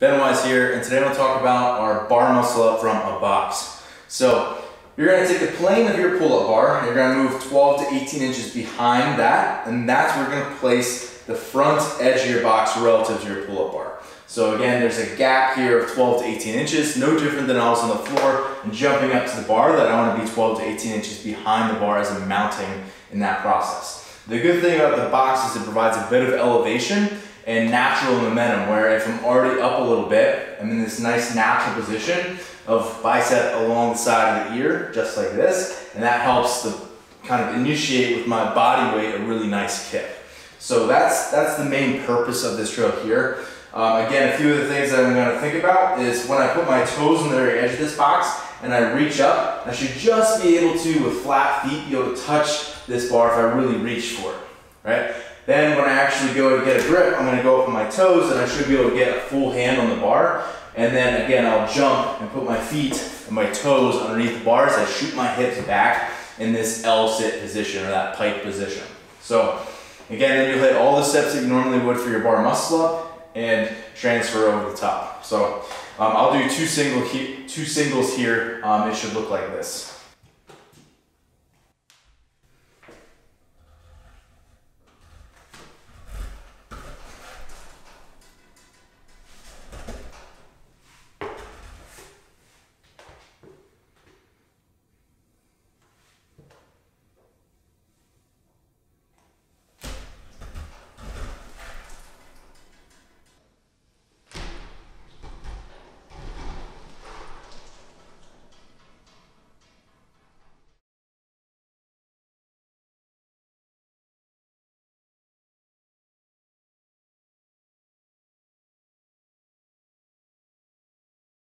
Ben Wise here, and today to talk about our bar muscle up from a box. So you're to take the plane of your pull-up bar, you're going to move 12 to 18 inches behind that, and that's where you're going to place the front edge of your box relative to your pull-up bar. So again, there's a gap here of 12 to 18 inches, no different than I was on the floor and jumping up to the bar that I want to be 12 to 18 inches behind the bar as I'm mounting in that process. The good thing about the box is it provides a bit of elevation and natural momentum where if I'm already up a little bit, I'm in this nice natural position of bicep along the side of the ear, just like this, and that helps to kind of initiate with my body weight a really nice kick. So that's, that's the main purpose of this drill here. Um, again, a few of the things that I'm going to think about is when I put my toes on the very edge of this box and I reach up, I should just be able to, with flat feet, be able to touch this bar if I really reach for it, right? Then when I actually go to get a grip, I'm gonna go up on my toes and I should be able to get a full hand on the bar. And then again, I'll jump and put my feet and my toes underneath the bars. I shoot my hips back in this L-sit position or that pike position. So again, then you'll hit all the steps that you normally would for your bar muscle up and transfer over the top. So um, I'll do two, single two singles here. Um, it should look like this.